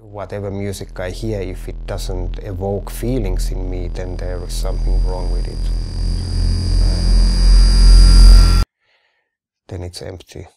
Whatever music I hear, if it doesn't evoke feelings in me, then there is something wrong with it. Then it's empty.